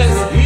es